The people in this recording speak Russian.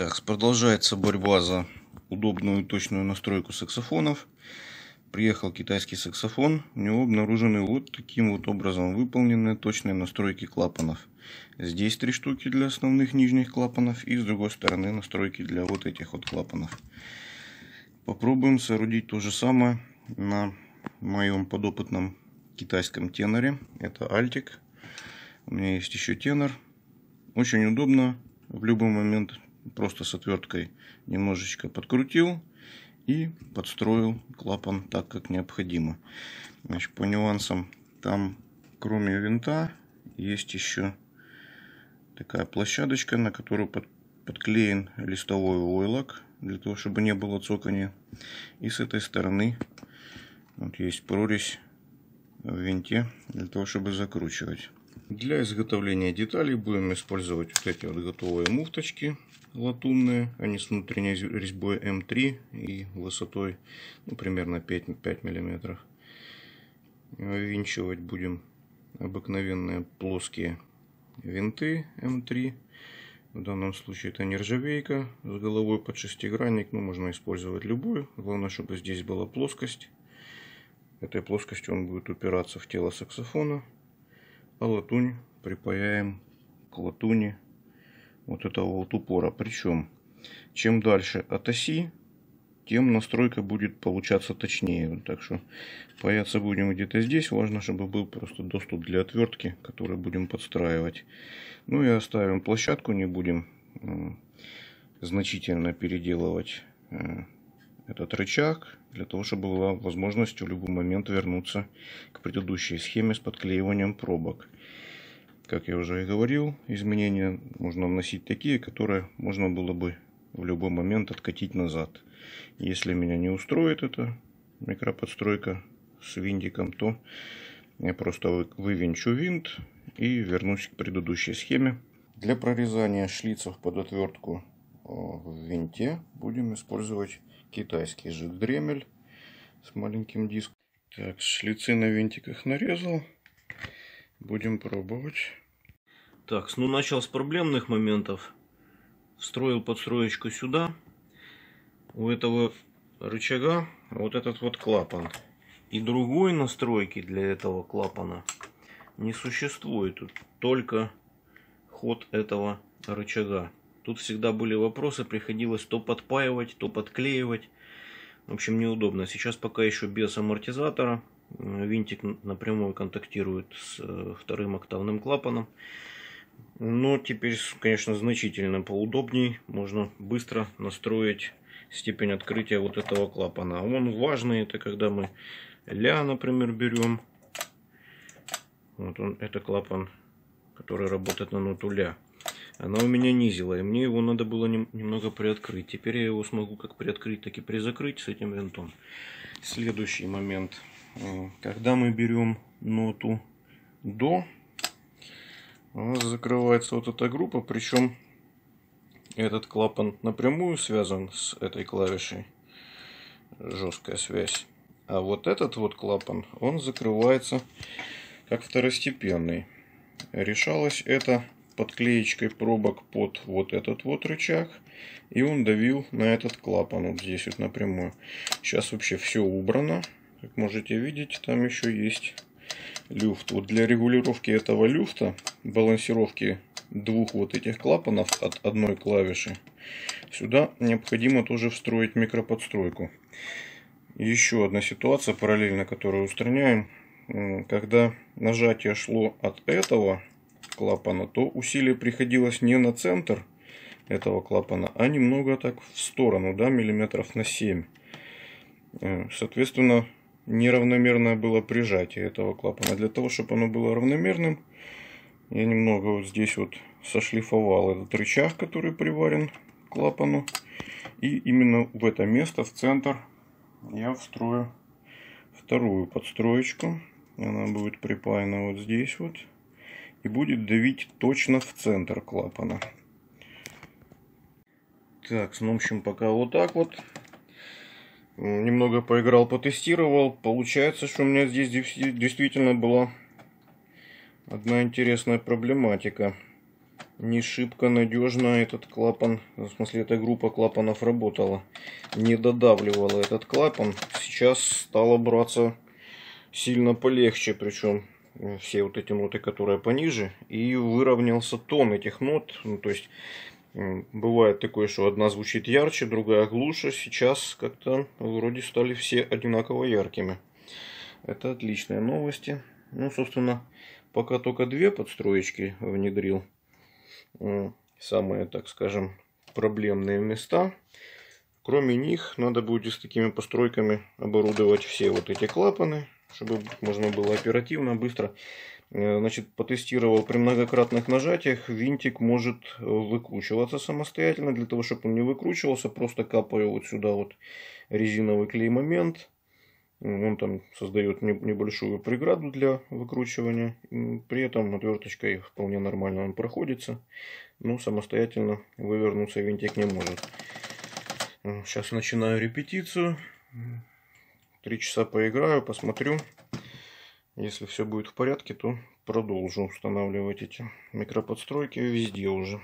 Так, продолжается борьба за удобную и точную настройку саксофонов. Приехал китайский саксофон, у него обнаружены вот таким вот образом выполненные точные настройки клапанов. Здесь три штуки для основных нижних клапанов и с другой стороны настройки для вот этих вот клапанов. Попробуем соорудить то же самое на моем подопытном китайском теноре. Это Альтик. У меня есть еще тенор. Очень удобно в любой момент просто с отверткой немножечко подкрутил и подстроил клапан так, как необходимо. Значит, по нюансам, там кроме винта есть еще такая площадочка, на которую под, подклеен листовой войлок, для того, чтобы не было цокания. И с этой стороны вот есть прорезь в винте, для того, чтобы закручивать. Для изготовления деталей будем использовать вот эти вот готовые муфточки латунные. Они с внутренней резьбой М3 и высотой ну, примерно 5, 5 миллиметров. Винчивать будем обыкновенные плоские винты М3. В данном случае это нержавейка с головой под шестигранник. Ну, можно использовать любую. Главное, чтобы здесь была плоскость. Этой плоскостью он будет упираться в тело саксофона а латунь припаяем к латуни вот этого вот упора. Причем, чем дальше от оси, тем настройка будет получаться точнее. Так что паяться будем где-то здесь. Важно, чтобы был просто доступ для отвертки, который будем подстраивать. Ну и оставим площадку, не будем значительно переделывать э, этот рычаг, для того, чтобы была возможность в любой момент вернуться к предыдущей схеме с подклеиванием пробок. Как я уже и говорил, изменения можно вносить такие, которые можно было бы в любой момент откатить назад. Если меня не устроит эта микроподстройка с винтиком, то я просто вывинчу винт и вернусь к предыдущей схеме. Для прорезания шлицев под отвертку в винте будем использовать китайский же дремель с маленьким диском. Так, шлицы на винтиках нарезал. Будем пробовать. Так, ну начал с проблемных моментов. Встроил подстроечку сюда. У этого рычага вот этот вот клапан. И другой настройки для этого клапана не существует. Только ход этого рычага. Тут всегда были вопросы, приходилось то подпаивать, то подклеивать. В общем, неудобно. Сейчас пока еще без амортизатора. Винтик напрямую контактирует с э, вторым октавным клапаном. Но теперь, конечно, значительно поудобней. Можно быстро настроить степень открытия вот этого клапана. А он важный, это когда мы ля, например, берем. Вот он, это клапан, который работает на ноту ля. Она у меня низила, и мне его надо было немного приоткрыть. Теперь я его смогу как приоткрыть, так и призакрыть с этим винтом. Следующий момент. Э, когда мы берем ноту до, у нас закрывается вот эта группа, причем этот клапан напрямую связан с этой клавишей. Жесткая связь. А вот этот вот клапан, он закрывается как второстепенный. Решалось это подклеечкой пробок под вот этот вот рычаг. И он давил на этот клапан вот здесь вот напрямую. Сейчас вообще все убрано. Как можете видеть, там еще есть люфт. Вот для регулировки этого люфта, балансировки двух вот этих клапанов от одной клавиши, сюда необходимо тоже встроить микроподстройку. Еще одна ситуация параллельно, которую устраняем. Когда нажатие шло от этого клапана, то усилие приходилось не на центр этого клапана, а немного так в сторону, да, миллиметров на 7. Э, соответственно, неравномерное было прижатие этого клапана. Для того, чтобы оно было равномерным, я немного вот здесь вот сошлифовал этот рычаг, который приварен к клапану. И именно в это место, в центр, я встрою вторую подстроечку. Она будет припаяна вот здесь вот. И будет давить точно в центр клапана. Так, ну, в общем, пока вот так вот. Немного поиграл, потестировал. Получается, что у меня здесь действительно была одна интересная проблематика. не шибко надежно этот клапан, в смысле эта группа клапанов работала. Не додавливала этот клапан. Сейчас стало браться сильно полегче, причем все вот эти ноты, которые пониже, и выровнялся тон этих нот. Ну, то есть бывает такое, что одна звучит ярче, другая глуше. Сейчас как-то вроде стали все одинаково яркими. Это отличные новости. Ну, собственно, пока только две подстроечки внедрил самые, так скажем, проблемные места. Кроме них, надо будет с такими постройками оборудовать все вот эти клапаны, чтобы можно было оперативно, быстро. Э, значит, потестировал при многократных нажатиях, винтик может выкручиваться самостоятельно. Для того, чтобы он не выкручивался, просто капаю вот сюда вот резиновый клей-момент. Он там создает небольшую преграду для выкручивания. При этом отверточкой вполне нормально он проходится. Но самостоятельно вывернуться винтик не может. Сейчас начинаю репетицию. Три часа поиграю, посмотрю. Если все будет в порядке, то продолжу устанавливать эти микроподстройки везде уже.